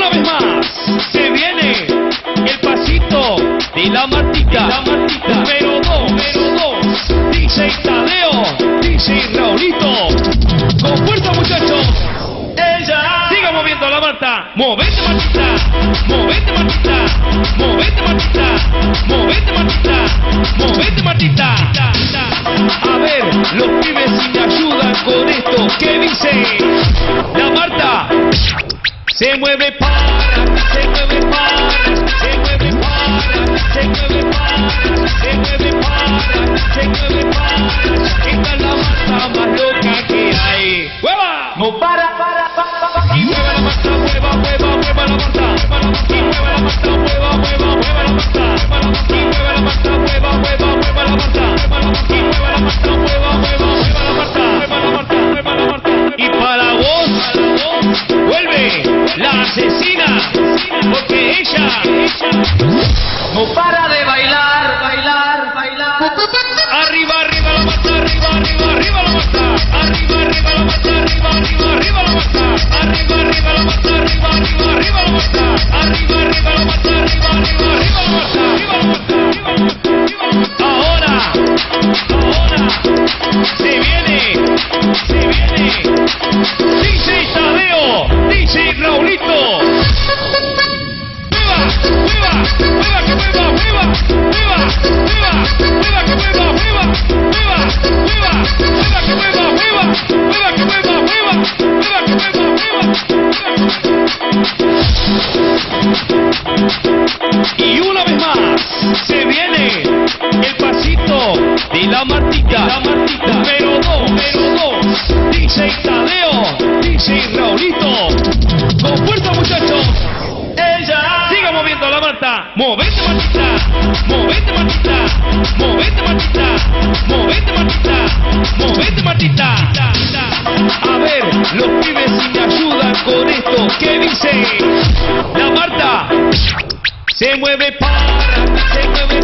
una vez más, se viene el pasito de la Martita. La Martita. Número 2, número 2. DJ Tadeo, DJ Raulito. Con fuerza, muchachos. Ella. Siga moviendo la Marta. Movete, Martita. Movete, Martita. Movete, Martita. Movete, Martita. Movete, Martita. A ver, los pibes si me ayudan con esto. ¿Qué dice? La Marta. Se mueve para, se mueve para, se mueve para, se mueve para, se mueve para, la asesina, porque ella, No para de bailar, bailar, bailar. Y una vez más se viene el pasito de la Martita. La Martita. Número 2, número 2. DJ Tadeo, DJ Raulito. Con fuerza muchachos. Ella. Siga moviendo la Marta. Movete Martita. Movete Martita. Movete Martita. Movete Martita. Movete Martita. A ver, los pibes si me ayudan con esto. ¿Qué dice? La Marta. Se mueve para, se mueve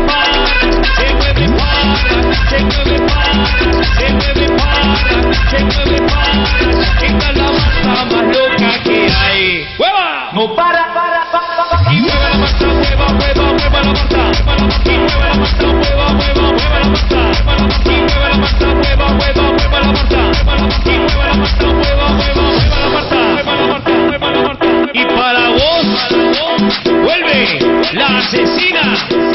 asesina,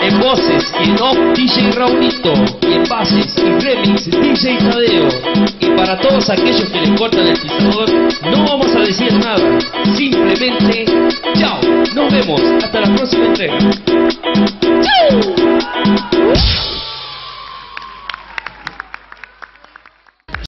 en voces y en off DJ Raulito y en bases y remix DJ Tadeo. Y para todos aquellos que les cortan el pistador no vamos a decir nada, simplemente chao, nos vemos. Hasta la próxima entrega.